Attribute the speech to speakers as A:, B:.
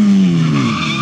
A: Mmm.